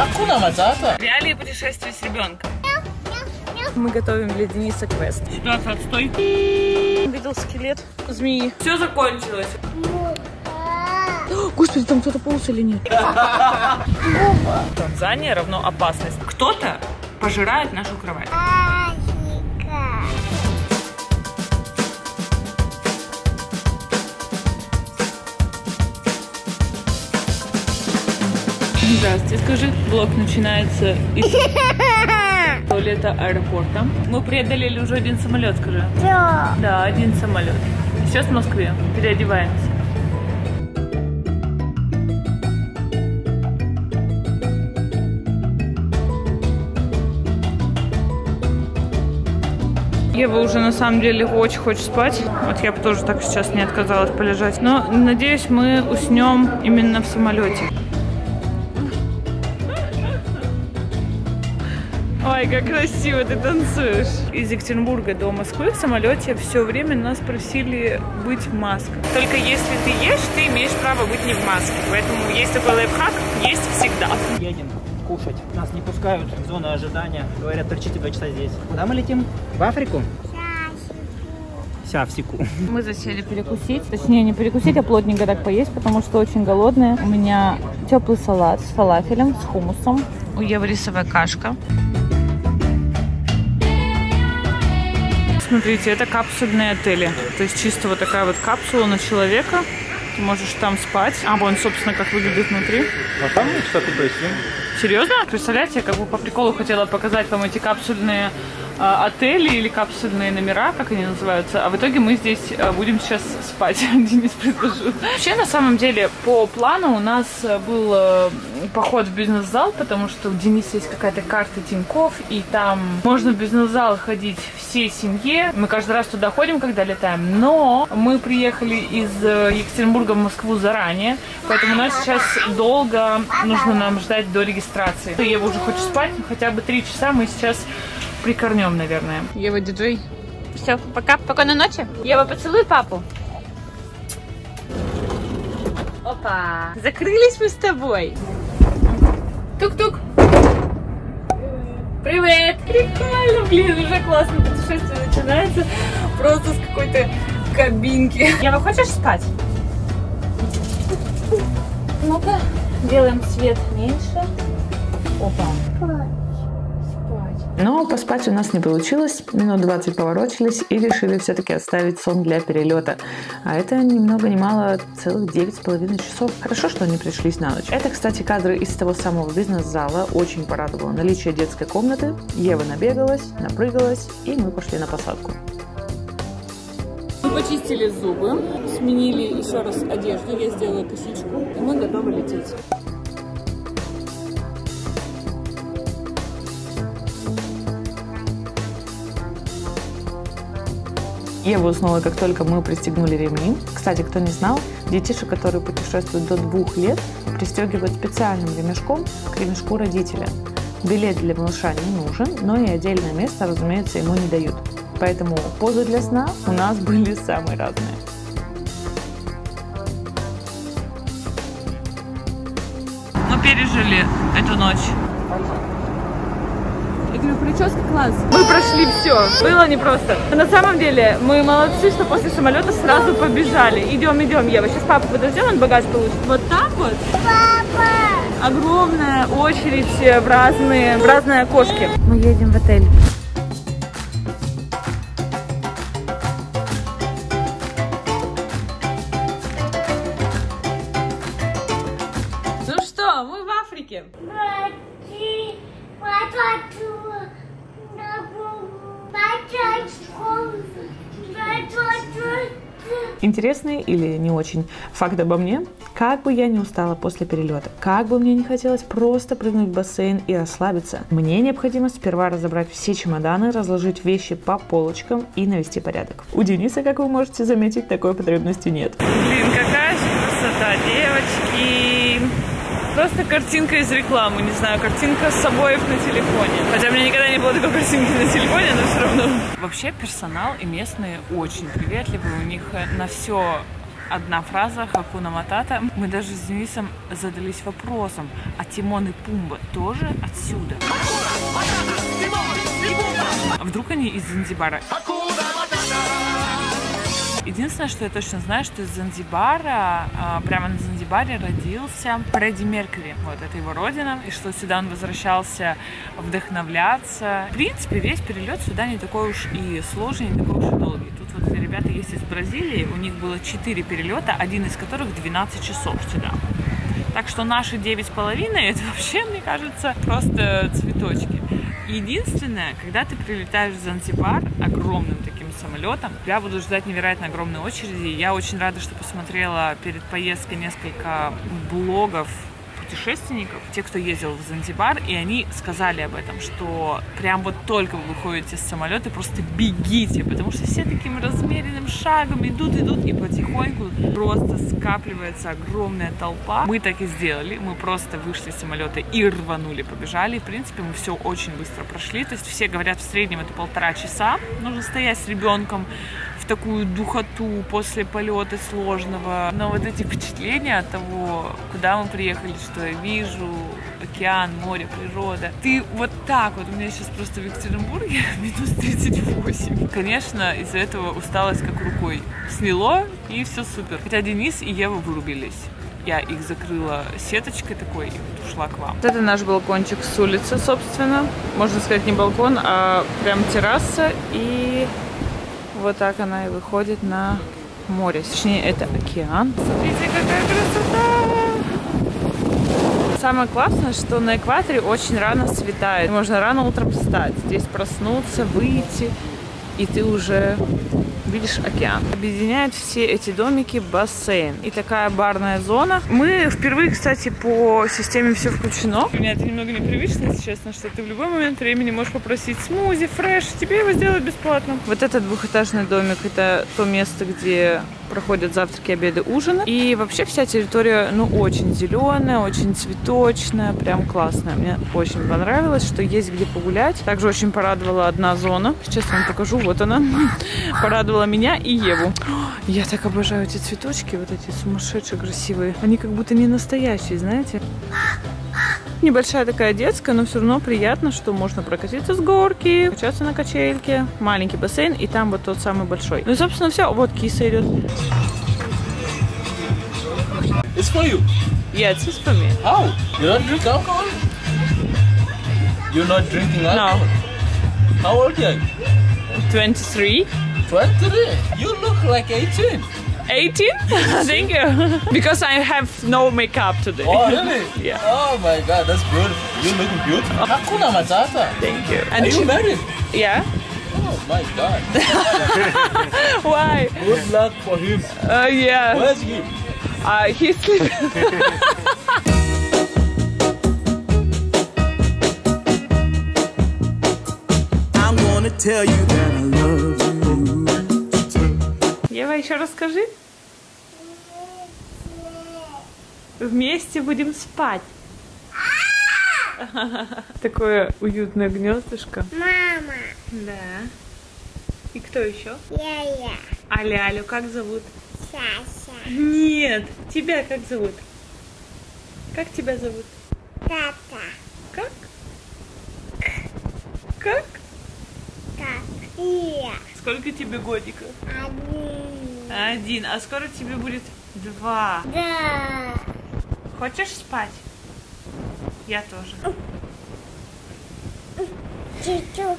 Акуна Матата. Реалии путешествия с ребенком. Мы готовим для Дениса квест. Ситуация отстой. Видел скелет змеи. Все закончилось. Господи, там кто-то полз или нет? Танзания равно опасность. Кто-то пожирает нашу кровать. Здравствуйте, скажи. Блог начинается из туалета аэропорта. Мы преодолели уже один самолет, скажи. Да. Да, один самолет. Сейчас в Москве. Переодеваемся. Ева уже на самом деле очень хочет спать. Вот я бы тоже так сейчас не отказалась полежать. Но надеюсь, мы уснем именно в самолете. Ой, как красиво ты танцуешь. Из Екатеринбурга до Москвы в самолете все время нас просили быть в масках. Только если ты ешь, ты имеешь право быть не в маске. Поэтому есть такой лайфхак, есть всегда. Едем кушать. Нас не пускают в зону ожидания. Говорят, торчите два часа здесь. Куда мы летим? В Африку? Секу. Мы засели перекусить. Точнее, не перекусить, а плотненько так поесть, потому что очень голодные. У меня теплый салат с фалафелем, с хумусом. У Евы рисовая кашка. Смотрите, это капсульные отели. То есть чисто вот такая вот капсула на человека. Ты можешь там спать. А вон, собственно, как выглядит внутри. А там что-то посидим. Серьезно? Представляете, я как бы по приколу хотела показать вам эти капсульные отели или капсульные номера, как они называются, а в итоге мы здесь э, будем сейчас спать. Денис предложил. Вообще, на самом деле, по плану у нас э, был э, поход в бизнес-зал, потому что у Дениса есть какая-то карта Тинькофф, и там можно в бизнес-зал ходить всей семье. Мы каждый раз туда ходим, когда летаем, но мы приехали из э, Екатеринбурга в Москву заранее, поэтому нас сейчас долго нужно нам ждать до регистрации. Ева уже хочет спать, хотя бы три часа мы сейчас прикорнем, наверное. Ева диджей. Все, пока, спокойной ночи. Ева, поцелуй папу. Опа, закрылись мы с тобой. Тук-тук. Привет! Прикольно, блин, уже классно путешествие начинается. Просто с какой-то кабинки. Ева, хочешь спать? Ну-ка, делаем свет меньше. Опа. Но поспать у нас не получилось. Минут 20 поворочились и решили все-таки оставить сон для перелета. А это ни много ни мало целых девять с половиной часов. Хорошо, что они пришлись на ночь. Это, кстати, кадры из того самого бизнес-зала. Очень порадовало наличие детской комнаты. Ева набегалась, напрыгалась, и мы пошли на посадку. Мы почистили зубы, сменили еще раз одежду, я сделала косичку, и мы готовы лететь. Ева уснула, как только мы пристегнули ремни. Кстати, кто не знал, детишек, которые путешествуют до двух лет, пристегивают специальным ремешком к ремешку родителя. Билет для малыша не нужен, но и отдельное место, разумеется, ему не дают. Поэтому позы для сна у нас были самые разные. Мы пережили эту ночь. Говорю, прическа класс. Мы прошли все. Было непросто. На самом деле, мы молодцы, что после самолета сразу побежали. Идем, идем, Ева. Сейчас папу подождем, он багаж получит. Вот так вот. Папа! Огромная очередь в разные, в разные окошки. Мы едем в отель. Интересный или не очень факт обо мне. Как бы я не устала после перелета, как бы мне не хотелось просто прыгнуть в бассейн и расслабиться, мне необходимо сперва разобрать все чемоданы, разложить вещи по полочкам и навести порядок. У Дениса, как вы можете заметить, такой потребности нет. Блин, какая же красота, девочки! Просто картинка из рекламы, не знаю, картинка с обоев на телефоне. Хотя у меня никогда не было такой картинки на телефоне, но все равно. Вообще персонал и местные очень приветливые, у них э, на все одна фраза Хакуна Матата. Мы даже с Денисом задались вопросом, а Тимон и Пумба тоже отсюда? А вдруг они из Занзибара? Единственное, что я точно знаю, что из Занзибара, а, прямо на Занзибаре родился Фредди Меркьюри. Вот, это его родина. И что сюда он возвращался вдохновляться. В принципе, весь перелет сюда не такой уж и сложный, не такой уж и долгий. Тут вот ребята есть из Бразилии, у них было 4 перелета, один из которых 12 часов сюда. Так что наши 9,5 это вообще, мне кажется, просто цветочки. Единственное, когда ты прилетаешь в Занзибар огромным таким самолетом, я буду ждать невероятно огромной очереди. Я очень рада, что посмотрела перед поездкой несколько блогов путешественников, те, кто ездил в Занзибар, и они сказали об этом, что прям вот только вы выходите с самолета, просто бегите, потому что все таким размеренным шагом идут, идут, и потихоньку просто скапливается огромная толпа. Мы так и сделали, мы просто вышли из самолета и рванули, побежали. В принципе, мы все очень быстро прошли, то есть все говорят, в среднем это полтора часа, нужно стоять с ребенком, такую духоту после полета сложного. Но вот эти впечатления от того, куда мы приехали, что я вижу, океан, море, природа. Ты вот так вот, у меня сейчас просто в Екатеринбурге минус 38. Конечно, из-за этого усталость как рукой сняло, и все супер. Хотя Денис и Ева вырубились я их закрыла сеточкой такой и вот ушла к вам. Это наш балкончик с улицы, собственно. Можно сказать, не балкон, а прям терраса. И вот так она и выходит на море. Точнее, это океан. Смотрите, какая красота! Самое классное, что на экваторе очень рано светает. Можно рано утром встать, здесь проснуться, выйти, и ты уже видишь океан. Объединяет все эти домики бассейн и такая барная зона. Мы впервые, кстати, по системе все включено. У меня это немного непривычно, если честно, что ты в любой момент времени можешь попросить смузи, фреш, тебе его сделают бесплатно. Вот этот двухэтажный домик, это то место, где проходят завтраки, обеды, ужины. И вообще вся территория, ну, очень зеленая, очень цветочная, прям классная. Мне очень понравилось, что есть где погулять. Также очень порадовала одна зона. Сейчас вам покажу, вот она. Порадовала меня и Еву. Я так обожаю эти цветочки, вот эти сумасшедшие красивые. Они как будто не настоящие, знаете? Небольшая такая детская, но все равно приятно, что можно прокатиться с горки, качаться на качельке, маленький бассейн и там вот тот самый большой. Ну и, собственно, все. Вот киса идет. It's for you. Yeah, it's just for me. How? You don't drink alcohol? You're not drinking alcohol? No. How old are you? 23. 23. You look like 18. 18? Thank you. because I have no makeup today. Oh, really? Yeah. Oh my god, that's beautiful. You're looking beautiful. Hakuna Matata. Thank you. Are you married? Yeah. Oh my god. Why? Good luck for him. Uh, yeah. Where's he? Uh, he's sleeping. I'm gonna tell you that I love you. Еще расскажи. Вместе будем спать. Такое уютное гнездышко. Мама, Да. И кто еще? я-я, А Лялю как зовут? Саша, Нет, тебя как зовут? Как тебя зовут? тата, Как? Как? так, я, Сколько тебе годиков? один, Один. А скоро тебе будет два. да, Хочешь спать? Я тоже. чуть-чуть,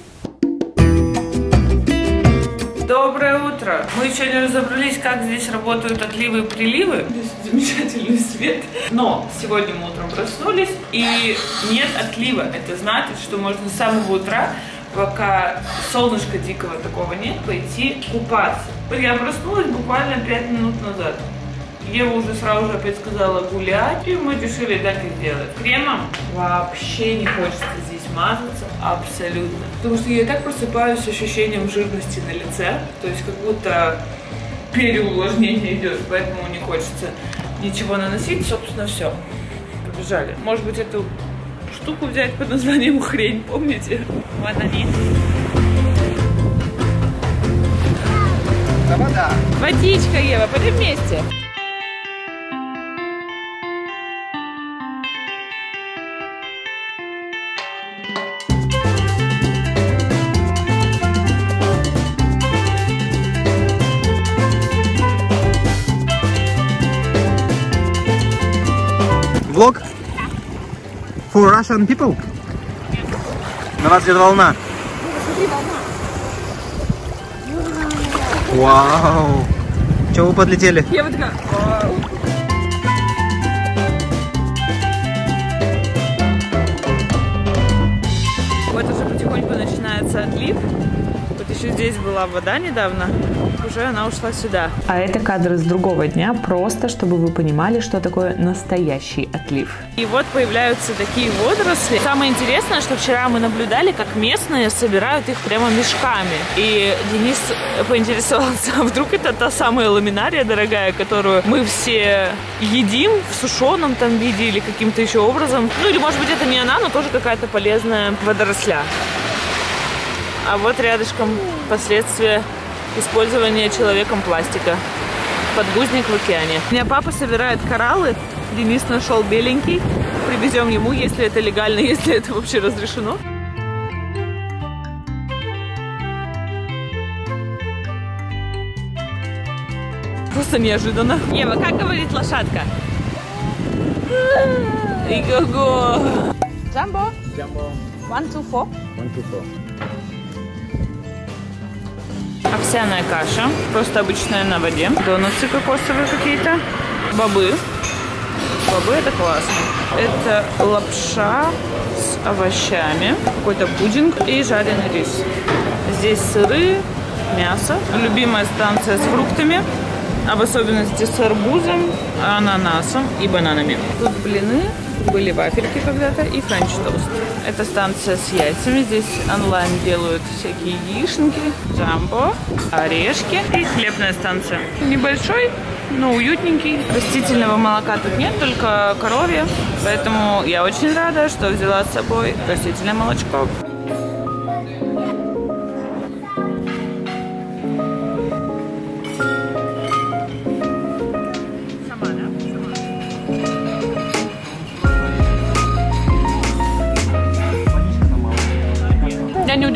Доброе утро! Мы еще не разобрались, как здесь работают отливы и приливы. Здесь замечательный свет. Но сегодня мы утром проснулись, и нет отлива. Это значит, что можно с самого утра, пока солнышка дикого такого нет, пойти купаться. Я проснулась буквально 5 минут назад. Ева уже сразу же опять сказала гулять, и мы решили так и сделать. Кремом вообще не хочется здесь мазаться, абсолютно. Потому что я и так просыпаюсь с ощущением жирности на лице, то есть как будто переувлажнение идет, поэтому не хочется ничего наносить, собственно, все. Побежали. Может быть, эту штуку взять под названием хрень, помните? Вот они. Это вода. Водичка, Ева, пойдем вместе. Влог? For Russian people? На вас идет волна. Вау! Чего вы подлетели? Ева такая, «Вау». Вот уже потихоньку начинается отлив. Еще здесь была вода недавно, уже она ушла сюда. А это кадры с другого дня, просто чтобы вы понимали, что такое настоящий отлив. И вот появляются такие водоросли. Самое интересное, что вчера мы наблюдали, как местные собирают их прямо мешками. И Денис поинтересовался, а вдруг это та самая ламинария дорогая, которую мы все едим в сушеном там виде или каким-то еще образом. Ну или может быть это не она, но тоже какая-то полезная водоросля. А вот рядышком последствия использования человеком пластика. Подгузник в океане. У меня папа собирает кораллы. Денис нашел беленький. Привезем ему, если это легально, если это вообще разрешено. Просто неожиданно. Ева, как говорит лошадка? Иго-го. Джамбо. Джамбо. One, two, four. One, two, four. Овсяная каша, просто обычная на воде. Донатсы кокосовые какие-то. Бобы. Бобы это классно. Это лапша с овощами, какой-то пудинг и жареный рис. Здесь сыры, мясо. Любимая станция с фруктами, а в особенности с арбузом, ананасом и бананами. Тут блины, были вафельки когда-то и френч-тост. Это станция с яйцами. Здесь онлайн делают всякие яишенки, джамбо, орешки и хлебная станция. Небольшой, но уютненький. Растительного молока тут нет, только коровье. Поэтому я очень рада, что взяла с собой растительное молочко.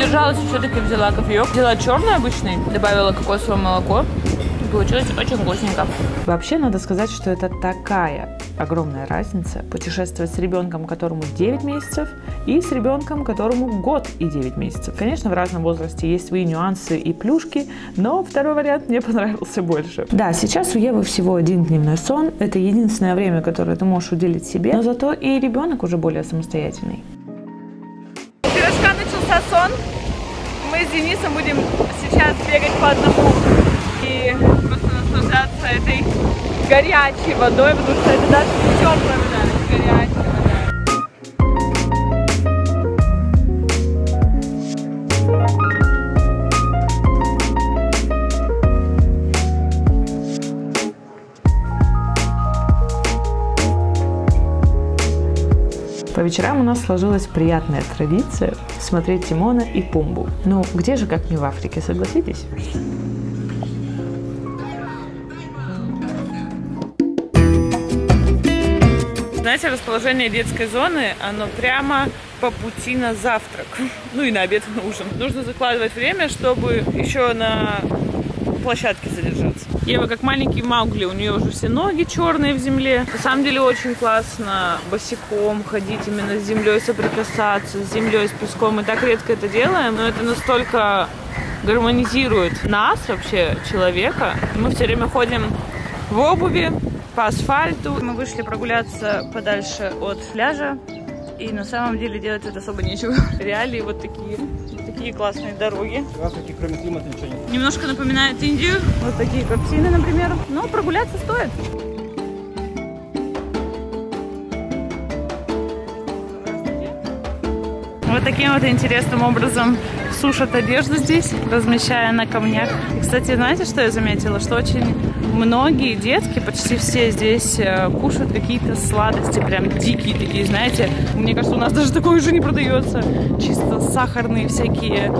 Удержалась, все-таки взяла кофеек. Взяла черный обычный, добавила кокосовое молоко. Получилось очень вкусненько. Вообще надо сказать, что это такая огромная разница путешествовать с ребенком, которому 9 месяцев, и с ребенком, которому год и 9 месяцев. Конечно, в разном возрасте есть свои нюансы и плюшки, но второй вариант мне понравился больше. Да, сейчас у Евы всего один дневной сон. Это единственное время, которое ты можешь уделить себе, но зато и ребенок уже более самостоятельный. У пирожка начался сон. Мы с Денисом будем сейчас бегать по одному и просто наслаждаться этой горячей водой, потому что это даже не теплая вода, горячая вечерам у нас сложилась приятная традиция смотреть Тимона и Пумбу. Ну, где же, как не в Африке, согласитесь? Знаете, расположение детской зоны, оно прямо по пути на завтрак. Ну и на обед, и на ужин. Нужно закладывать время, чтобы еще на площадке задержаться. Ева как маленький Маугли, у нее уже все ноги черные в земле. На самом деле очень классно босиком ходить именно с землей, соприкасаться с землей, с песком. Мы так редко это делаем, но это настолько гармонизирует нас вообще, человека. Мы все время ходим в обуви, по асфальту. Мы вышли прогуляться подальше от пляжа. И на самом деле делать тут особо нечего. Реалии вот такие. Такие классные дороги. Африке кроме климата ничего нет. Немножко напоминает Индию. Вот такие картины, например. Но прогуляться стоит. Вот таким вот интересным образом сушат одежду здесь, размещая на камнях. И, кстати, знаете, что я заметила? Что очень многие детки, почти все здесь э, кушают какие-то сладости, прям дикие такие, знаете. Мне кажется, у нас даже такое уже не продается. Чисто сахарные всякие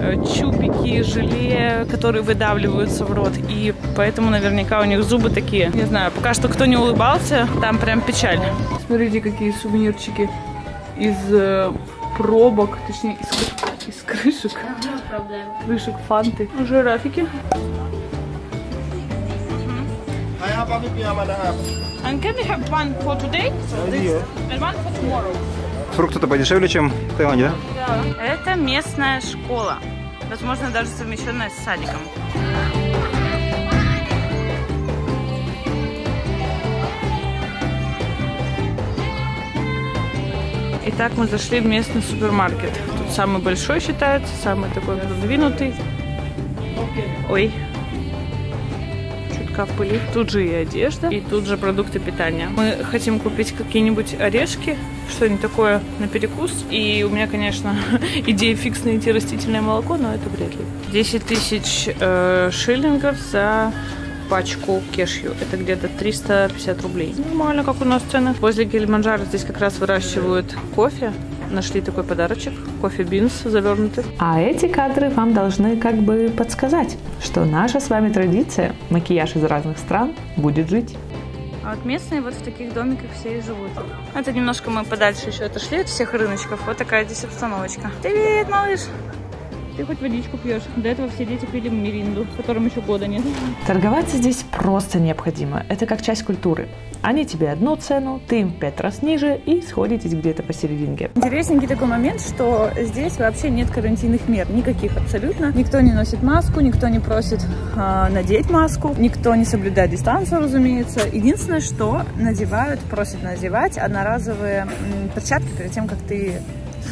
э, чупики, желе, которые выдавливаются в рот. И поэтому наверняка у них зубы такие. Не знаю, пока что кто не улыбался, там прям печаль. Смотрите, какие сувенирчики из э, пробок, точнее из, из крышек. Крышек фанты. Жирафики. And can we have one for today? And one for tomorrow. Фрукты-то подешевле, чем в Таиланде, да? Это местная школа. Возможно, даже совмещенная с садиком. Итак, мы зашли в местный супермаркет. Тут самый большой считается, самый такой продвинутый. Ой. Чутка пыли. Тут же и одежда, и тут же продукты питания. Мы хотим купить какие-нибудь орешки, что-нибудь такое на перекус. И у меня, конечно, идея фикс найти растительное молоко, но это вряд ли. 10 тысяч э, шиллингов за пачку кешью. Это где-то 350 рублей. Нормально, как у нас цены. Возле Килиманджаро здесь как раз выращивают кофе. Нашли такой подарочек. Кофе бинс завернутый. А эти кадры вам должны как бы подсказать, что наша с вами традиция, макияж из разных стран, будет жить. А вот местные вот в таких домиках все и живут. Это немножко мы подальше еще отошли от всех рыночков. Вот такая здесь обстановочка. Привет, малыш! Ты хоть водичку пьешь. До этого все дети пили миринду, которым еще года нет. Торговаться здесь просто необходимо. Это как часть культуры. Они тебе одну цену, ты им в пять раз ниже и сходитесь где-то посерединке. Интересненький такой момент, что здесь вообще нет карантинных мер, никаких абсолютно. Никто не носит маску, никто не просит э, надеть маску, никто не соблюдает дистанцию, разумеется. Единственное, что надевают, просят надевать одноразовые м, перчатки перед тем, как ты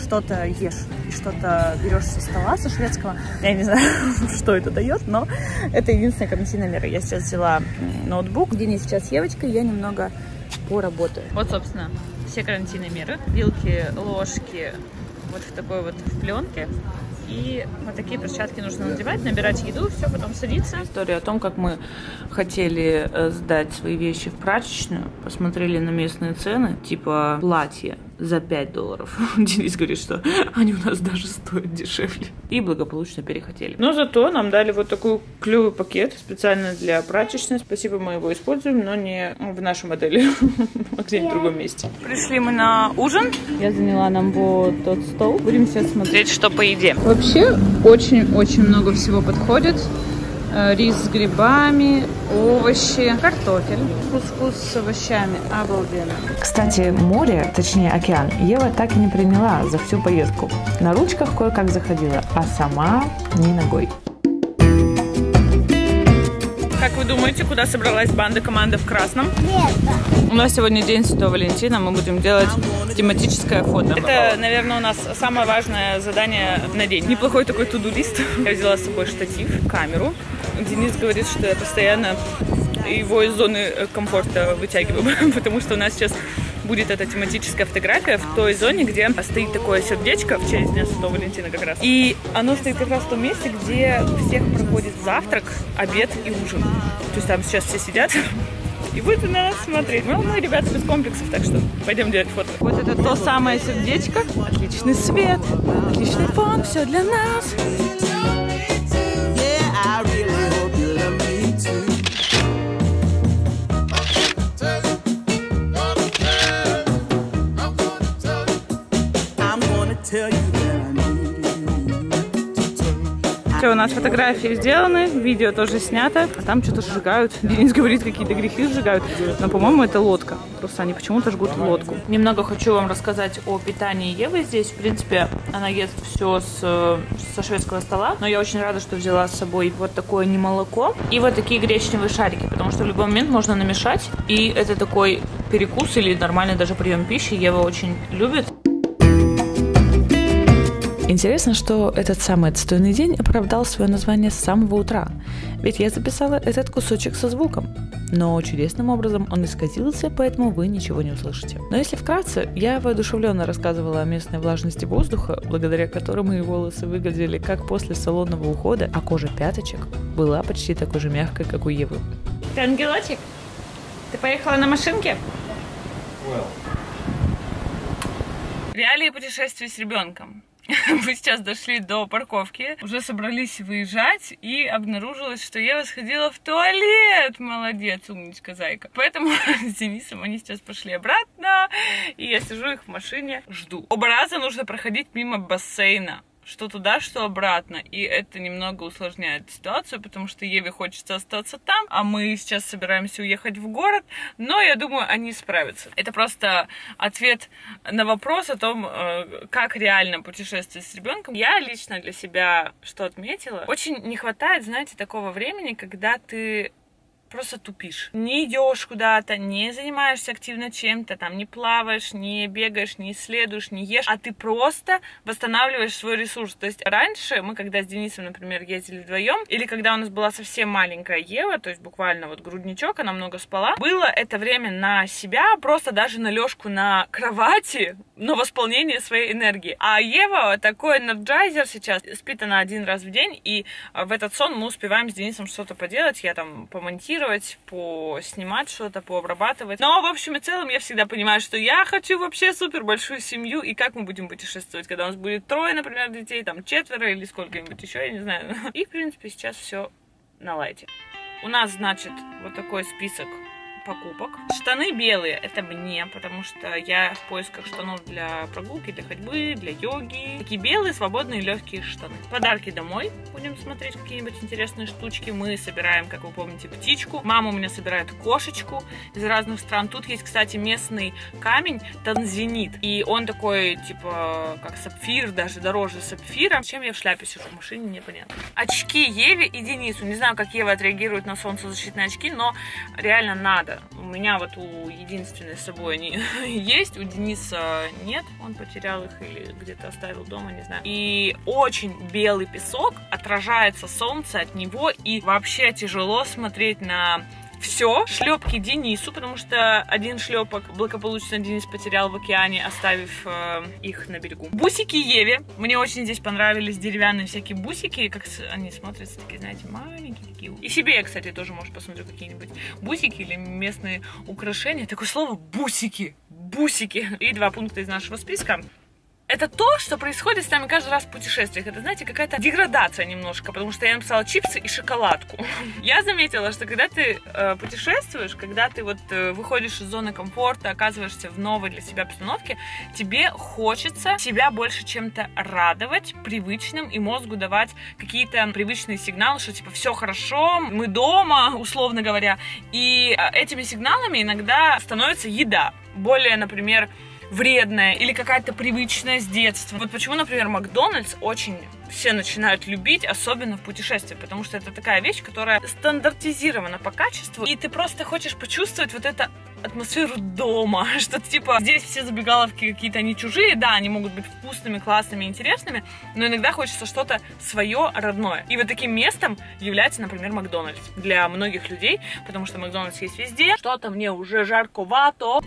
что-то ешь и что-то берешь со стола, со шведского. Я не знаю, что это дает, но это единственная карантинная мера. Я сейчас взяла ноутбук, где не сейчас с Евочкой, я немного поработаю. Вот, собственно, все карантинные меры. Вилки, ложки вот в такой вот в пленке. И вот такие перчатки нужно надевать, набирать еду, все, потом садиться. История о том, как мы хотели э, сдать свои вещи в прачечную, посмотрели на местные цены, типа платье за 5 долларов. Денис говорит, что они у нас даже стоят дешевле. И благополучно перехотели. Но зато нам дали вот такой клевый пакет специально для прачечной. Спасибо, мы его используем, но не в нашем отеле, а где-нибудь в другом месте. Пришли мы на ужин. Я заняла нам вот тот стол. Будем сейчас смотреть, что по еде. Вообще, очень-очень много всего подходит. Э, Рис с грибами, овощи, картофель, кускус с овощами. Обалденно. Кстати, море, точнее океан, Ева так и не приняла за всю поездку. На ручках кое-как заходила, а сама ни ногой. Вы думаете, куда собралась банда команда в красном? Лето. У нас сегодня день Святого Валентина, мы будем делать тематическое фото. Это, наверное, у нас самое важное задание на день. Неплохой такой туду-лист. Я взяла с собой штатив, камеру. Денис говорит, что я постоянно его из зоны э, комфорта вытягиваю, потому что у нас сейчас будет эта тематическая фотография в той зоне, где стоит такое сердечко в честь Дня Святого Валентина как раз. И оно стоит как раз в том месте, где у всех проходит завтрак, обед и ужин. То есть там сейчас все сидят и будут на нас смотреть. Ну, мы, ребята, без комплексов, так что пойдем делать фото. Вот это то самое сердечко. Отличный свет, отличный фон, все для нас. Yeah, I really Все, у нас фотографии сделаны, видео тоже снято, а там что-то сжигают. Денис говорит, какие-то грехи сжигают, но, по-моему, это лодка. Просто они почему-то жгут лодку. Немного хочу вам рассказать о питании Евы здесь. В принципе, она ест все с, со шведского стола, но я очень рада, что взяла с собой вот такое не молоко и вот такие гречневые шарики, потому что в любой момент можно намешать, и это такой перекус или нормальный даже прием пищи. Ева очень любит. Интересно, что этот самый отстойный день оправдал свое название с самого утра, ведь я записала этот кусочек со звуком. но чудесным образом он исказился, поэтому вы ничего не услышите. Но если вкратце, я воодушевленно рассказывала о местной влажности воздуха, благодаря которой мои волосы выглядели как после салонного ухода, а кожа пяточек была почти такой же мягкой, как у Евы. Ты ангелочек? Ты поехала на машинке? Реалии путешествий с ребенком. Мы сейчас дошли до парковки, уже собрались выезжать, и обнаружилось, что Ева сходила в туалет. Молодец, умничка, зайка. Поэтому с Денисом они сейчас пошли обратно, и я сижу их в машине, жду. Оба раза нужно проходить мимо бассейна что туда, что обратно. И это немного усложняет ситуацию, потому что Еве хочется остаться там, а мы сейчас собираемся уехать в город, но я думаю, они справятся. Это просто ответ на вопрос о том, э, как реально путешествовать с ребенком. Я лично для себя что отметила? Очень не хватает, знаете, такого времени, когда ты просто тупишь. Не идешь куда-то, не занимаешься активно чем-то, там не плаваешь, не бегаешь, не исследуешь, не ешь, а ты просто восстанавливаешь свой ресурс. То есть раньше мы, когда с Денисом, например, ездили вдвоем, или когда у нас была совсем маленькая Ева, то есть буквально вот грудничок, она много спала, было это время на себя, просто даже на лёжку на кровати, на восполнение своей энергии. А Ева такой энерджайзер сейчас, спит она один раз в день, и в этот сон мы успеваем с Денисом что-то поделать, я там помонтирую, помонтировать, поснимать что-то, пообрабатывать. Но, в общем и целом, я всегда понимаю, что я хочу вообще супер большую семью, и как мы будем путешествовать, когда у нас будет трое, например, детей, там четверо или сколько-нибудь еще, я не знаю. И, в принципе, сейчас все на лайте. У нас, значит, вот такой список покупок. Штаны белые, это мне, потому что я в поисках штанов для прогулки, для ходьбы, для йоги. Такие белые, свободные, легкие штаны. Подарки домой. Будем смотреть какие-нибудь интересные штучки. Мы собираем, как вы помните, птичку. Мама у меня собирает кошечку из разных стран. Тут есть, кстати, местный камень танзинит. И он такой, типа, как сапфир, даже дороже сапфира. Чем я в шляпе сижу в машине, непонятно. Очки Еве и Денису. Не знаю, как Ева отреагирует на солнцезащитные очки, но реально надо надо. У меня вот у единственной с собой они есть, у Дениса нет, он потерял их или где-то оставил дома, не знаю. И очень белый песок, отражается солнце от него, и вообще тяжело смотреть на все, шлепки Денису, потому что один шлепок благополучно Денис потерял в океане, оставив э, их на берегу. Бусики Еве. Мне очень здесь понравились деревянные всякие бусики, как они смотрятся такие, знаете, маленькие такие. И себе я, кстати, тоже, может, посмотрю какие-нибудь бусики или местные украшения. Такое слово бусики. Бусики. И два пункта из нашего списка это то, что происходит с нами каждый раз в путешествиях. Это, знаете, какая-то деградация немножко, потому что я написала чипсы и шоколадку. Я заметила, что когда ты э, путешествуешь, когда ты вот э, выходишь из зоны комфорта, оказываешься в новой для себя обстановке, тебе хочется себя больше чем-то радовать, привычным, и мозгу давать какие-то привычные сигналы, что типа все хорошо, мы дома, условно говоря. И э, этими сигналами иногда становится еда. Более, например, вредная или какая-то привычная с детства. Вот почему, например, Макдональдс очень все начинают любить, особенно в путешествии, потому что это такая вещь, которая стандартизирована по качеству, и ты просто хочешь почувствовать вот это атмосферу дома, что типа здесь все забегаловки какие-то они чужие, да, они могут быть вкусными, классными, интересными, но иногда хочется что-то свое, родное. И вот таким местом является, например, Макдональдс для многих людей, потому что Макдональдс есть везде. Что-то мне уже жарковато.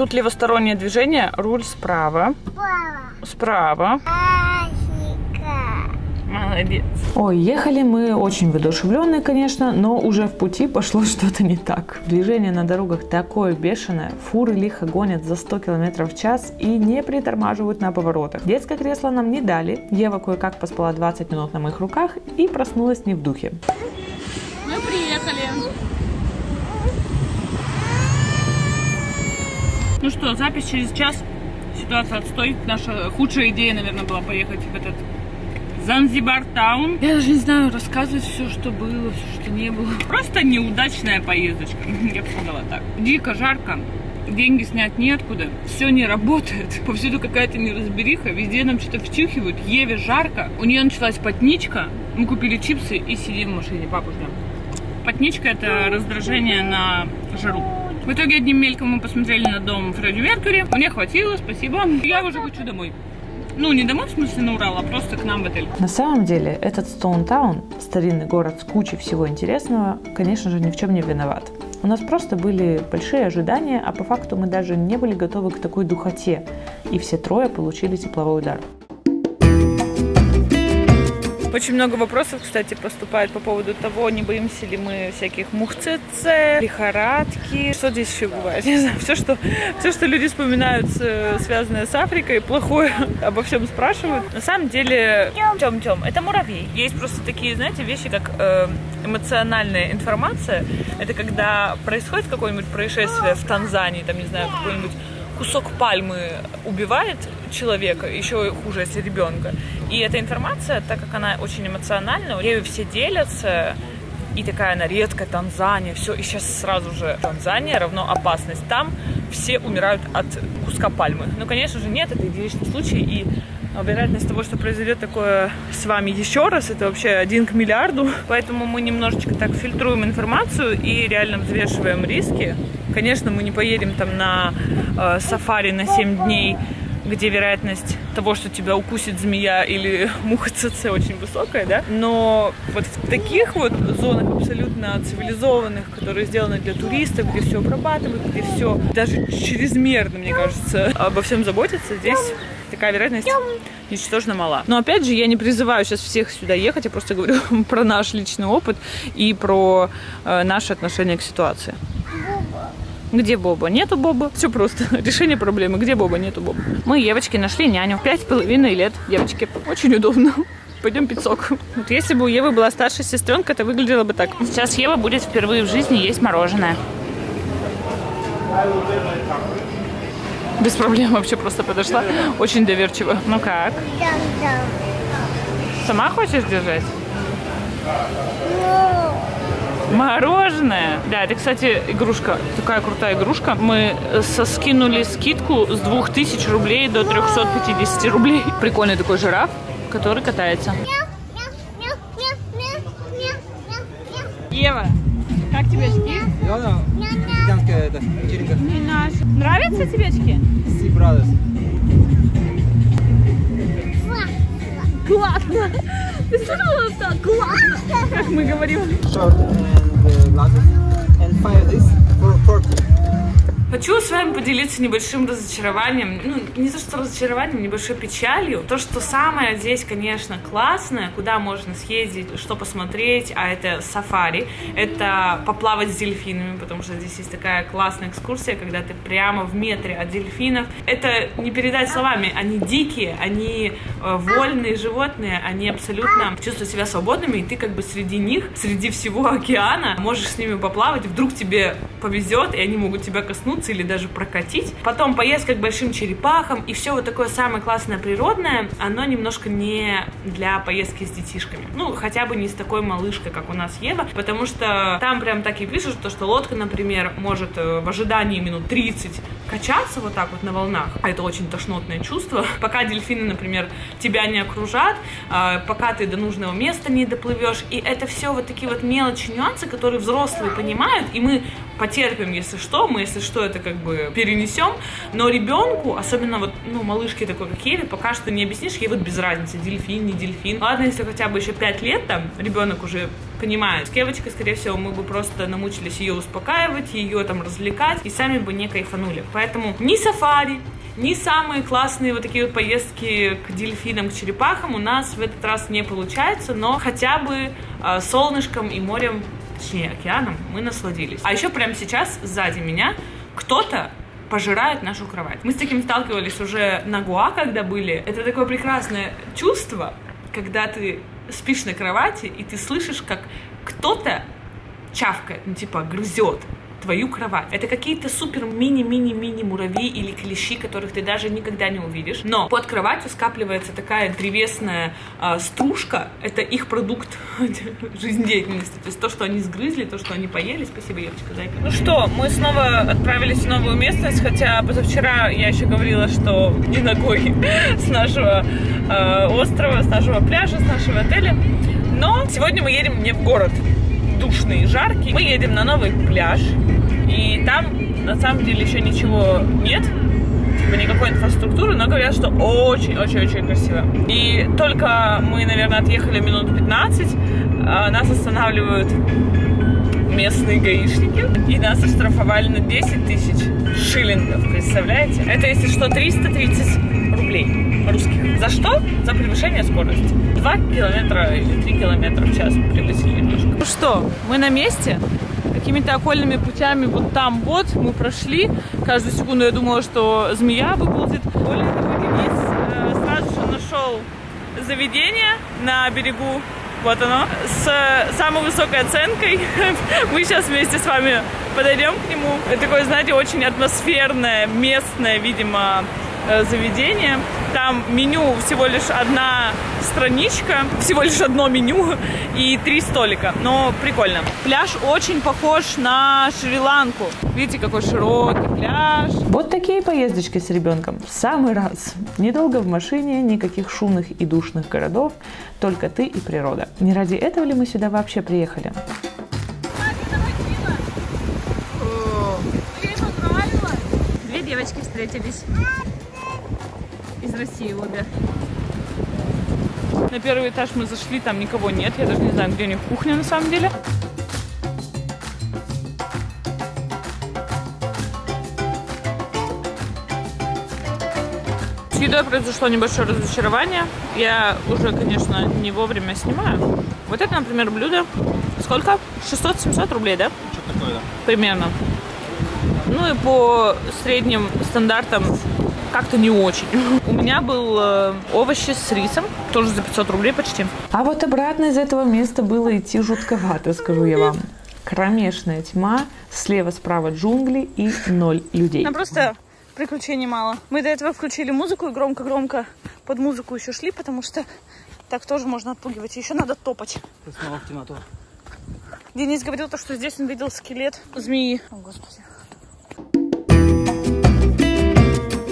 Тут левостороннее движение, руль справа. Справа. Молодец. Ой, ехали мы очень воодушевленные, конечно, но уже в пути пошло что-то не так. Движение на дорогах такое бешеное, фуры лихо гонят за 100 км в час и не притормаживают на поворотах. Детское кресло нам не дали, Ева кое-как поспала 20 минут на моих руках и проснулась не в духе. Мы приехали. Ну что, запись через час. Ситуация отстой. Наша худшая идея, наверное, была поехать в этот Занзибар Таун. Я даже не знаю, рассказывать все, что было, все, что не было. Просто неудачная поездочка. Я бы сказала так. Дико жарко. Деньги снять неоткуда. Все не работает. Повсюду какая-то неразбериха. Везде нам что-то втюхивают. Еве жарко. У нее началась потничка. Мы купили чипсы и сидим в машине. Папу ждем. Потничка это раздражение на жару. В итоге одним мельком мы посмотрели на дом Фредди Меркьюри. Мне хватило, спасибо. Я уже хочу домой. Ну, не домой, в смысле, на Урал, а просто к нам в отель. На самом деле, этот Стоунтаун, старинный город с кучей всего интересного, конечно же, ни в чем не виноват. У нас просто были большие ожидания, а по факту мы даже не были готовы к такой духоте. И все трое получили тепловой удар. Очень много вопросов, кстати, поступает по поводу того, не боимся ли мы всяких мух ЦЦ, лихорадки. Что здесь еще бывает? Не знаю, все, что, все, что люди вспоминают, э, связанное с Африкой, плохое, обо всем спрашивают. На самом деле, тем, тем, это муравей. Есть просто такие, знаете, вещи, как э, эмоциональная информация. Это когда происходит какое-нибудь происшествие в Танзании, там, не знаю, какой-нибудь кусок пальмы убивает человека, еще хуже, если ребенка. И эта информация, так как она очень эмоциональна, ею все делятся, и такая она редкая, Танзания, все, и сейчас сразу же Танзания равно опасность. Там все умирают от куска пальмы. Ну, конечно же, нет, это единичный случай, и вероятность того, что произойдет такое с вами еще раз, это вообще один к миллиарду. Поэтому мы немножечко так фильтруем информацию и реально взвешиваем риски. Конечно, мы не поедем там на э, сафари на 7 дней, где вероятность того, что тебя укусит змея или муха ЦЦ очень высокая, да, но вот в таких вот зонах абсолютно цивилизованных, которые сделаны для туристов, где все обрабатывают, где все даже чрезмерно, мне кажется, обо всем заботятся, здесь такая вероятность ничтожно мала. Но опять же, я не призываю сейчас всех сюда ехать, я просто говорю про наш личный опыт и про э, наше отношение к ситуации. Где Боба? Нету Боба. Все просто. Решение проблемы. Где Боба? Нету Боба. Мы, девочки, нашли няню. Пять с половиной лет. Девочки. Очень удобно. Пойдем пиццок. Вот если бы у Евы была старшая сестренка, это выглядело бы так. Сейчас Ева будет впервые в жизни есть мороженое. Без проблем вообще просто подошла. Очень доверчиво. Ну как? Сама хочешь держать? Ну, Мороженое. Да, это, кстати, игрушка. Такая крутая игрушка. Мы э, со- скинули скидку с 2000 рублей до 350 рублей. Прикольный такой жираф, который катается. Ева, как тебе очки? Гигантская это, вечеринка. Не наш. Нравятся тебе очки? Sea Brothers. Классно! Ты слышала это? Классно! Как мы говорим. Short and uh, glasses. And five this for 40. Хочу с вами поделиться небольшим разочарованием. Ну, не то, что разочарованием, небольшой печалью. То, что самое здесь, конечно, классное, куда можно съездить, что посмотреть, а это сафари, это поплавать с дельфинами, потому что здесь есть такая классная экскурсия, когда ты прямо в метре от дельфинов. Это не передать словами, они дикие, они э, вольные животные, они абсолютно чувствуют себя свободными, и ты как бы среди них, среди всего океана можешь с ними поплавать, вдруг тебе повезет, и они могут тебя коснуться или даже прокатить. Потом поездка к большим черепахам, и все вот такое самое классное природное, оно немножко не для поездки с детишками. Ну, хотя бы не с такой малышкой, как у нас Ева, потому что там прям так и пишут, то, что лодка, например, может э, в ожидании минут 30 качаться вот так вот на волнах. Это очень тошнотное чувство. Пока дельфины, например, тебя не окружат, а, пока ты до нужного места не доплывешь. И это все вот такие вот мелочи, нюансы, которые взрослые понимают, и мы потерпим, если что, мы, если что, это как бы перенесем, но ребенку, особенно вот, ну, малышке такой, как Еве, пока что не объяснишь, ей вот без разницы, дельфин, не дельфин. Ладно, если хотя бы еще 5 лет там, ребенок уже понимает. С девочкой, скорее всего, мы бы просто намучились ее успокаивать, ее там развлекать, и сами бы не кайфанули. Поэтому ни сафари, ни самые классные вот такие вот поездки к дельфинам, к черепахам у нас в этот раз не получается, но хотя бы э, солнышком и морем, точнее океаном, мы насладились. А еще прямо сейчас сзади меня кто-то пожирает нашу кровать. Мы с таким сталкивались уже на Гуа, когда были. Это такое прекрасное чувство, когда ты спишь на кровати, и ты слышишь, как кто-то чавкает, ну типа грызет твою кровать. Это какие-то супер мини-мини-мини муравьи или клещи, которых ты даже никогда не увидишь. Но под кроватью скапливается такая древесная а, стружка. Это их продукт жизнедеятельности. То есть то, что они сгрызли, то, что они поели. Спасибо, Евочка, зайка. Ну что, мы снова отправились в новую местность, хотя позавчера я еще говорила, что не ногой с нашего э, острова, с нашего пляжа, с нашего отеля. Но сегодня мы едем не в город душный, жаркий. Мы едем на новый пляж, и там на самом деле еще ничего нет. типа никакой инфраструктуры, но говорят, что очень-очень-очень красиво. И только мы, наверное, отъехали минут 15, а, нас останавливают местные гаишники, и нас оштрафовали на 10 тысяч шиллингов, представляете? Это, если что, 330 рублей русских. За что? За превышение скорости. 2 километра или 3 километра в час превысили немножко. Ну что, мы на месте. Какими-то окольными путями вот там вот мы прошли. Каждую секунду я думала, что змея выползет. Более того, Денис э, сразу же нашел заведение на берегу вот оно, с самой высокой оценкой. Мы сейчас вместе с вами подойдем к нему. Это такое, знаете, очень атмосферное, местное, видимо, э, заведение. Там меню всего лишь одна страничка, всего лишь одно меню и три столика. Но прикольно. Пляж очень похож на Шри-Ланку. Видите, какой широкий пляж. Вот такие поездочки с ребенком. В самый раз. Недолго в машине, никаких шумных и душных городов, только ты и природа. Не ради этого ли мы сюда вообще приехали? Две девочки встретились. Из России обе. На первый этаж мы зашли, там никого нет. Я даже не знаю, где у них кухня на самом деле. С едой произошло небольшое разочарование. Я уже, конечно, не вовремя снимаю. Вот это, например, блюдо. Сколько? 600-700 рублей, да? Что такое, да? Примерно. Ну и по средним стандартам как-то не очень. У меня был э, овощи с рисом, тоже за 500 рублей почти. А вот обратно из этого места было идти жутковато, скажу я вам. Кромешная тьма, слева-справа джунгли и ноль людей. Нам просто приключений мало. Мы до этого включили музыку и громко-громко под музыку еще шли, потому что так тоже можно отпугивать. Еще надо топать. Ты снова в темноту. Денис говорил, то, что здесь он видел скелет змеи. О, Господи.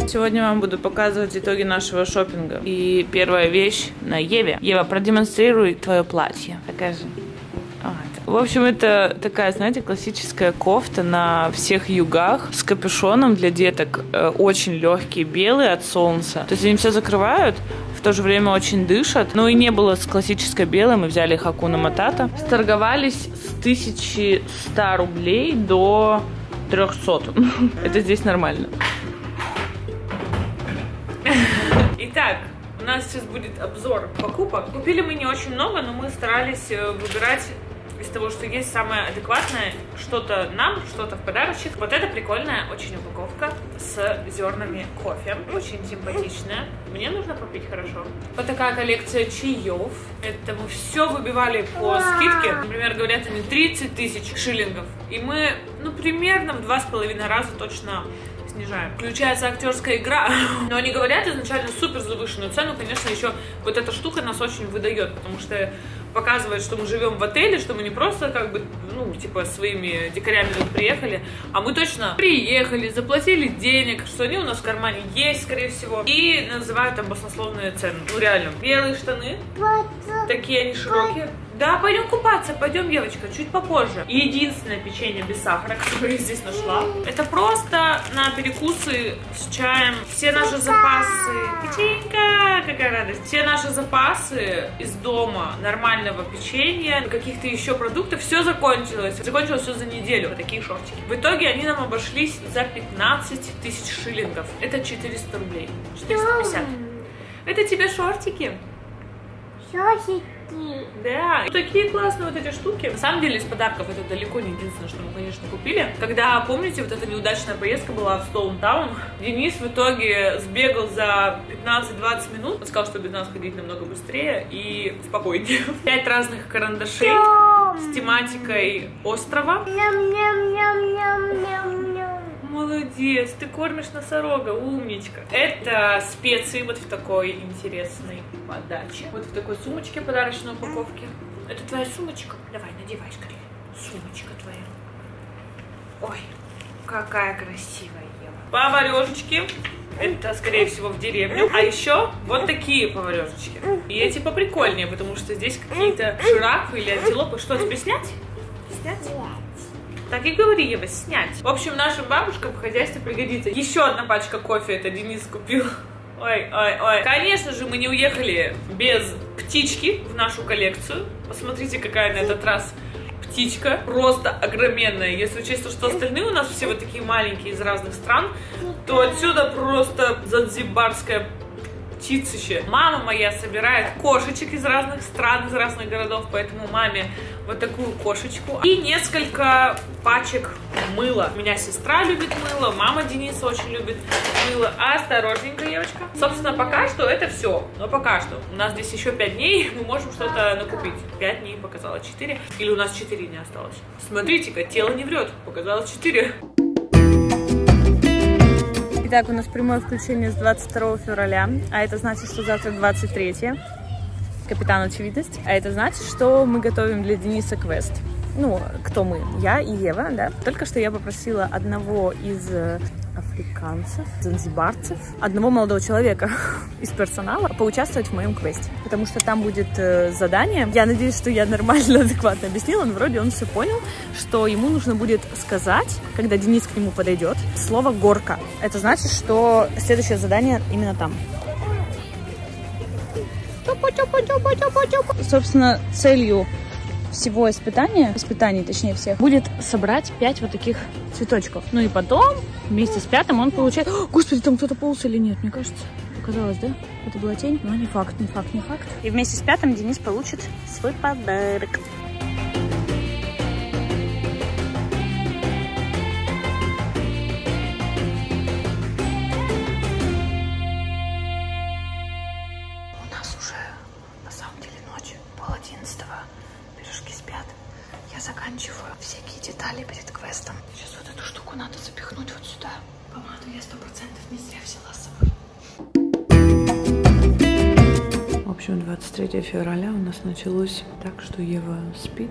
Сегодня вам буду показывать итоги нашего шопинга. И первая вещь на Еве. Ева, продемонстрируй твое платье. Покажи. Вот. В общем, это такая, знаете, классическая кофта на всех югах с капюшоном для деток. Э, Очень легкий, белый от солнца. То есть они все закрывают, в то же время очень дышат. Ну и не было с классической белой, мы взяли Хакуна Матата. Торговались с 1100 рублей до 300. Это здесь нормально. Итак, у нас сейчас будет обзор покупок. Купили мы не очень много, но мы старались э, выбирать из того, что есть самое адекватное, что-то нам, что-то в подарочек. Вот это прикольная очень упаковка с зернами кофе. Очень симпатичная. Мне нужно попить хорошо. Вот такая коллекция чаев. Это мы все выбивали по скидке. Например, говорят они 30 тысяч шиллингов. И мы, ну, примерно в два с половиной раза точно снижаем. Включается актерская игра, но они говорят изначально супер завышенную цену. Конечно, еще вот эта штука нас очень выдает, потому что показывает, что мы живем в отеле, что мы не просто как бы, ну, типа, своими дикарями тут приехали, а мы точно приехали, заплатили денег, что они у нас в кармане есть, скорее всего, и называют там баснословные цены. Ну, реально. Белые штаны, такие они широкие. Да, пойдем купаться, пойдем, девочка, чуть попозже. И единственное печенье без сахара, которое я здесь нашла, это просто на перекусы с чаем. Все наши запасы, печенька, какая радость. Все наши запасы из дома нормального печенья, каких-то еще продуктов, все закончилось. Закончилось все за неделю. Такие шортики. В итоге они нам обошлись за 15 тысяч шиллингов. Это 400 рублей. 450. Это тебе шортики. Сосики. Да, и такие классные вот эти штуки. На самом деле из подарков это далеко не единственное, что мы, конечно, купили. Когда, помните, вот эта неудачная поездка была в Стоунтаун, Денис в итоге сбегал за 15-20 минут. Он сказал, что без нас ходить намного быстрее и спокойнее. Пять разных карандашей с тематикой острова. Ням-ням-ням-ням-ням-ням. Молодец, ты кормишь носорога, умничка. Это специи вот в такой интересной подаче. Вот в такой сумочке подарочной упаковке. Это твоя сумочка? Давай, надевай скорее. Сумочка твоя. Ой, какая красивая Ева. Поварешечки. Это, скорее всего, в деревню. А еще вот такие поварешечки. И эти поприкольнее, потому что здесь какие-то жирафы или антилопы. Что, тебе снять? Снять? Так и говори, Ева, снять. В общем, нашим бабушкам в хозяйстве пригодится. Еще одна пачка кофе, это Денис купил. Ой, ой, ой. Конечно же, мы не уехали без птички в нашу коллекцию. Посмотрите, какая на этот раз птичка. Просто огроменная. Если учесть, что остальные у нас все вот такие маленькие из разных стран, то отсюда просто занзибарская птицыще. Мама моя собирает кошечек из разных стран, из разных городов, поэтому маме вот такую кошечку. И несколько пачек мыла. У меня сестра любит мыло, мама Дениса очень любит мыло. Осторожненько, девочка. Собственно, пока что это все. Но пока что. У нас здесь еще 5 дней, мы можем что-то накупить. 5 дней показала 4. Или у нас 4 дня осталось. Смотрите-ка, тело не врет. Показалось 4. Итак, у нас прямое включение с 22 февраля, а это значит, что завтра 23 капитан очевидность. А это значит, что мы готовим для Дениса квест. Ну, кто мы? Я и Ева, да. Только что я попросила одного из э, африканцев, занзибарцев, одного молодого человека из персонала поучаствовать в моем квесте. Потому что там будет э, задание. Я надеюсь, что я нормально, адекватно объяснила, но вроде он все понял, что ему нужно будет сказать, когда Денис к нему подойдет, слово «горка». Это значит, что следующее задание именно там. Собственно, целью всего испытания, испытаний точнее всех, будет собрать 5 вот таких цветочков. Ну и потом вместе с пятым он получает... О, господи, там кто-то полз или нет, мне кажется. Показалось, да? Это была тень, но не факт, не факт, не факт. И вместе с пятым Денис получит свой подарок. 23 февраля у нас началось так, что Ева спит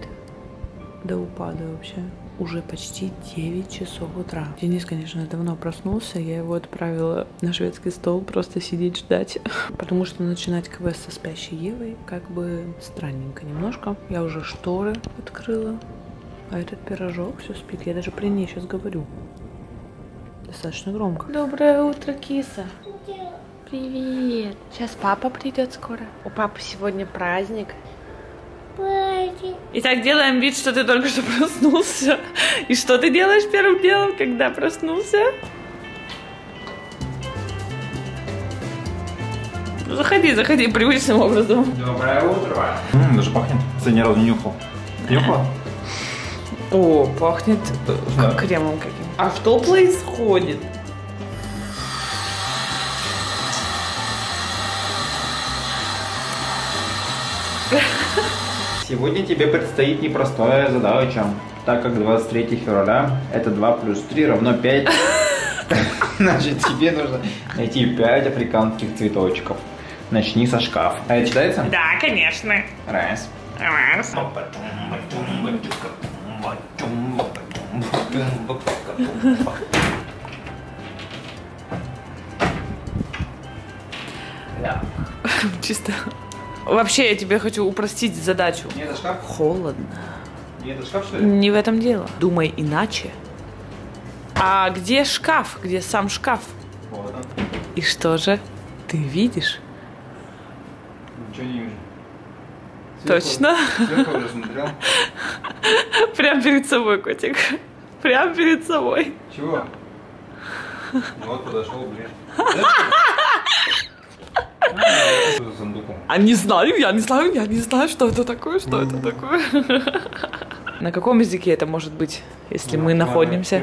до упада вообще. Уже почти 9 часов утра. Денис, конечно, давно проснулся. Я его отправила на шведский стол просто сидеть ждать. Потому что начинать квест со спящей Евой как бы странненько немножко. Я уже шторы открыла. А этот пирожок все спит. Я даже при ней сейчас говорю. Достаточно громко. Доброе утро, киса. Привет. Сейчас папа придет скоро. У папы сегодня праздник. Итак, делаем вид, что ты только что проснулся. И что ты делаешь первым делом, когда проснулся? Ну, Заходи, заходи привычным образом. Доброе утро. М, даже пахнет. Кстати, ни разу не нюхал. Нюхал? О, пахнет э, Да. как кремом каким. А что происходит? Сегодня тебе предстоит непростая задача, так как 23 февраля это 2 плюс 3 равно 5. Значит, тебе нужно найти 5 африканских цветочков. Начни со шкафа. А это читается? Да, конечно. Раз. Раз. Чисто. Вообще, я тебе хочу упростить задачу. Не это шкаф? Холодно. Не это шкаф, что ли? Не в этом дело. Думай иначе. А где шкаф? Где сам шкаф? Вот он. И что же? Ты видишь? Ничего не вижу. Точно? Сверху уже смотрел. Прям перед собой, котик. Прям перед собой. Чего? Вот подошел ближе. Сундуком? А не знаю, я не знаю, я не знаю, что это такое, что это такое. На каком языке это может быть, если мы находимся?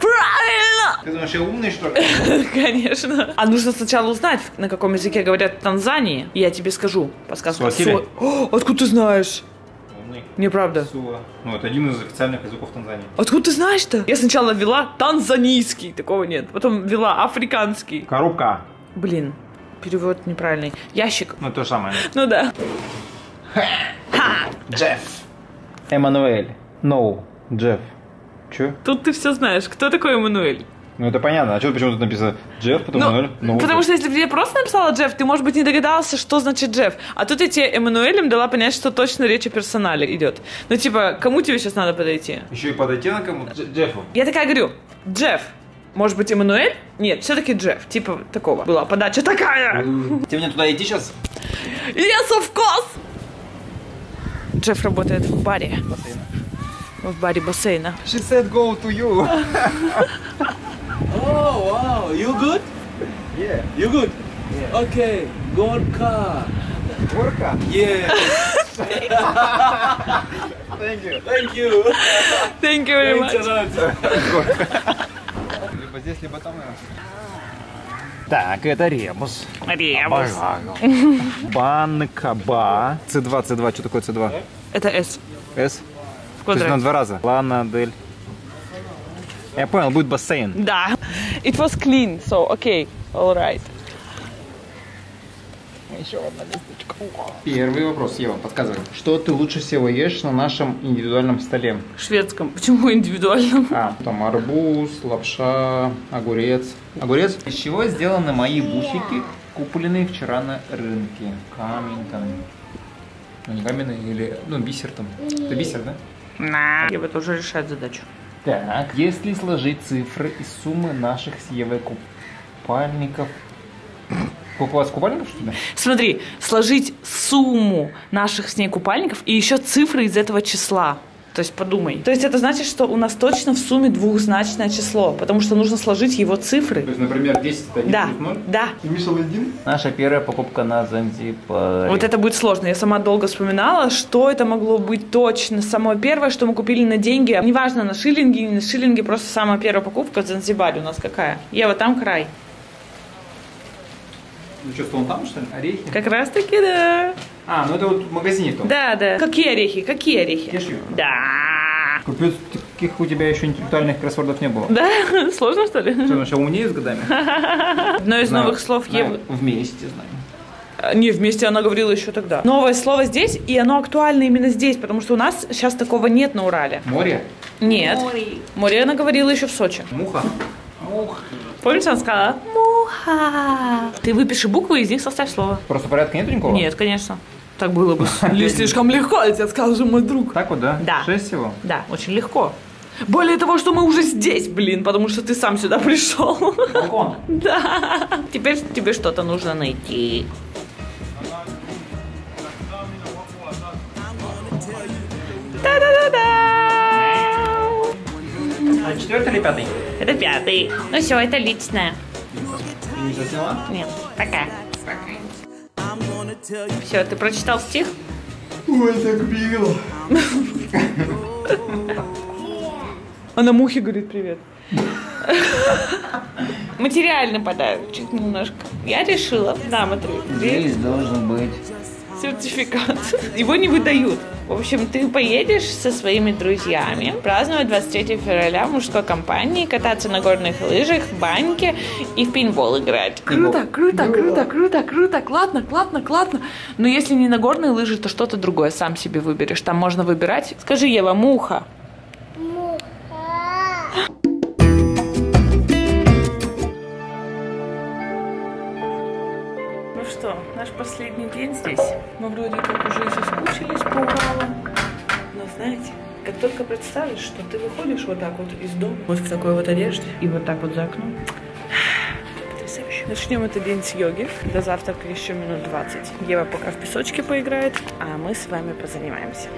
Правильно! Ты думаешь, я умный, что ли? Конечно. А нужно сначала узнать, на каком языке говорят в Танзании. Я тебе скажу. Подсказка. Суахили? Откуда ты знаешь? Умный. Неправда. Суа. Ну, это один из официальных языков Танзании. Откуда ты знаешь-то? Я сначала вела танзанийский, такого нет. Потом вела африканский. Коробка. Блин, перевод неправильный. Ящик. Ну, то же самое. Ну да. Джефф. Эммануэль. Ноу. Джефф. Че? Тут ты все знаешь. Кто такой Эммануэль? Ну это понятно. А что почему тут написано Джефф, потом Ну, Эммануэль? Ну, потому что если бы я просто написала Джефф, ты, может быть, не догадался, что значит Джефф. А тут я тебе Эммануэлем дала понять, что точно речь о персонале идет. Ну, типа, кому тебе сейчас надо подойти? Еще и подойти на кому Дж- Джеффу. Я такая говорю, Джефф. Может быть, Эммануэль? Нет, все-таки Джефф. Типа, такого. Была подача такая. Тебе мне туда идти сейчас? Yes, of course! Джефф работает в баре. В баре бассейна. She said go to you. Oh wow, you good? Yeah. You good? Okay, Gorka. Горка. Yeah. Thank you. Thank you. Thank you very much. здесь, либо там, наверное. Так, это ребус. Ребус. Обожаю. Банка ба. С2, С2. Что такое С2? Это. С? В То есть на два раза. Лана, Дель. Я понял, будет бассейн. Да. It was clean, so okay, all right. Первый вопрос, Ева, подсказывай. Что ты лучше всего ешь на нашем индивидуальном столе? Шведском. Почему индивидуальном? А, там арбуз, лапша, огурец. Огурец? Из чего сделаны мои бусики, купленные вчера на рынке? Камень там. Ну, не каменный, или, ну, бисер там. Это бисер, да? Ева тоже решает задачу. Так, если сложить цифры из суммы наших с Евой купальников... Сколько у вас купальников, что ли? Смотри, сложить сумму наших с ней купальников и еще цифры из этого числа. То есть подумай. То есть это значит, что у нас точно в сумме двухзначное число, потому что нужно сложить его цифры. То есть, например, 10 это 1 Да, плюс 0? да. И вышел 1? Наша первая покупка на Занзибаре. Вот это будет сложно. Я сама долго вспоминала, что это могло быть точно. Самое первое, что мы купили на деньги, неважно, на шиллинги, не на шиллинги, просто самая первая покупка в Занзибаре у нас какая? Ева, там край. Ну что, вон там, что ли? Орехи? Как раз таки, да. А, ну это вот в магазине том. Да, да. Какие орехи? Какие орехи? Кешью. Да. Капец, таких у тебя еще интеллектуальных кроссвордов не было. Да? Сложно, что ли? Что, вообще умнее с годами? Одно из Знаю, новых слов знаю, Евы. Вместе знаем. А, Не, вместе она говорила еще тогда. Новое слово здесь, и оно актуально именно здесь, потому что у нас сейчас такого нет на Урале. Море? Нет. Море она говорила еще в Сочи. Муха? Помнишь, она сказала? Муха. Ты выпиши буквы, и из них составь слово. Просто порядка нету никакого? Нет, конечно. Так было бы ли- слишком легко, я тебе скажу, мой друг. Так вот, да? Да. Шесть всего? Да, очень легко. Более того, что мы уже здесь, блин, потому что ты сам сюда пришел. Балкон. Да. Теперь тебе что-то нужно найти. Та-да-да-да! А четвертый или пятый? Это пятый. Ну все, это личное. Ты не засняла? Нет, пока. Все, ты прочитал стих? Ой, так мило. Она мухе говорит привет. Материальный подарочек немножко. Я решила, да, смотри, здесь должен быть. Сертификат. Его не выдают. В общем, ты поедешь со своими друзьями праздновать 23 февраля в мужской компании, кататься на горных лыжах, в баньке и в пейнтбол играть. Круто, круто, круто, круто, круто, классно, классно, классно. Но если не на горные лыжи, то что-то другое сам себе выберешь. Там можно выбирать. Скажи, Ева, муха. Наш последний день здесь. Мы вроде как уже и соскучились по Уралу. Но знаете, как только представишь, что ты выходишь вот так вот из дома, вот в такой вот одежде, и вот так вот за окном. Начнем этот день с йоги. До завтрака еще минут 20. Ева пока в песочке поиграет, а мы с вами позанимаемся.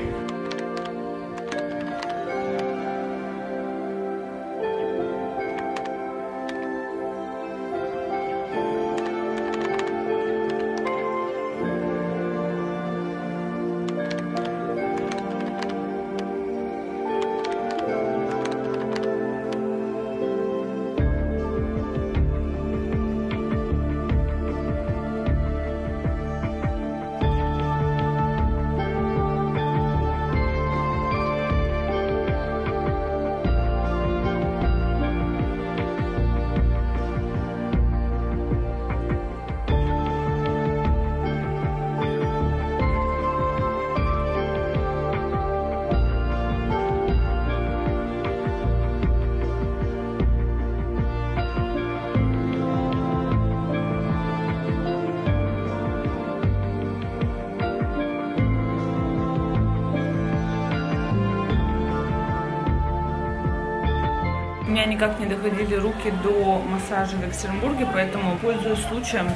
Никак не доходили руки до массажа в Екатеринбурге, поэтому, пользуясь случаем,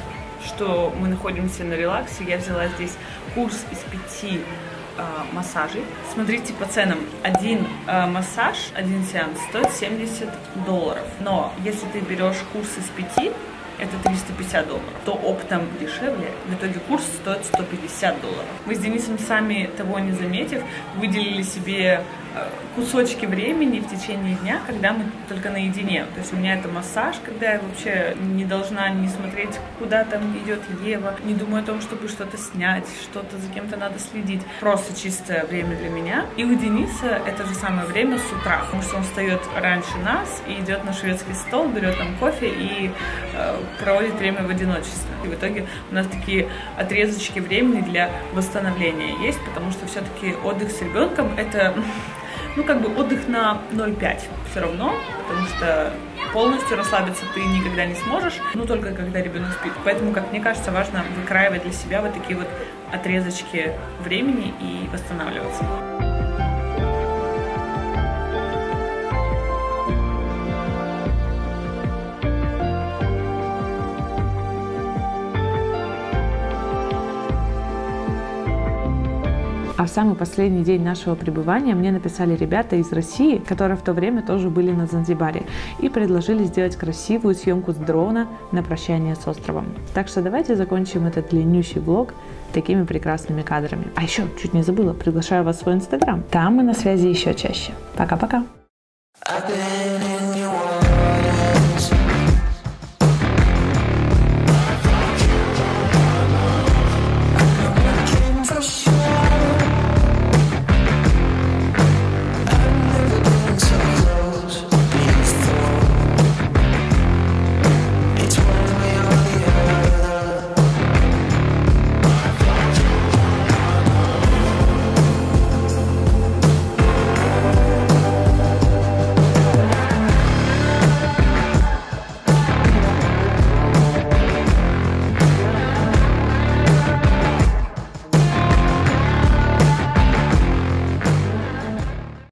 что мы находимся на релаксе, я взяла здесь курс из пяти э, массажей. Смотрите по ценам. Один э, массаж, один сеанс стоит 70 долларов. Но если ты берешь курс из пяти, это 350 долларов, то оптом дешевле. В итоге курс стоит 150 долларов. Мы с Денисом сами того не заметив, выделили себе кусочки времени в течение дня, когда мы только наедине. То есть у меня это массаж, когда я вообще не должна не смотреть, куда там идет Ева, не думаю о том, чтобы что-то снять, что-то за кем-то надо следить. Просто чистое время для меня. И у Дениса это же самое время с утра, потому что он встает раньше нас и идет на шведский стол, берет там кофе и э, проводит время в одиночестве. И в итоге у нас такие отрезочки времени для восстановления есть, потому что все-таки отдых с ребенком это ну, как бы отдых на 0,5 все равно, потому что полностью расслабиться ты никогда не сможешь, ну, только когда ребенок спит. Поэтому, как мне кажется, важно выкраивать для себя вот такие вот отрезочки времени и восстанавливаться. А в самый последний день нашего пребывания мне написали ребята из России, которые в то время тоже были на Занзибаре, и предложили сделать красивую съемку с дрона на прощание с островом. Так что давайте закончим этот длиннющий влог такими прекрасными кадрами. А еще, чуть не забыла, приглашаю вас в свой инстаграм. Там мы на связи еще чаще. Пока-пока.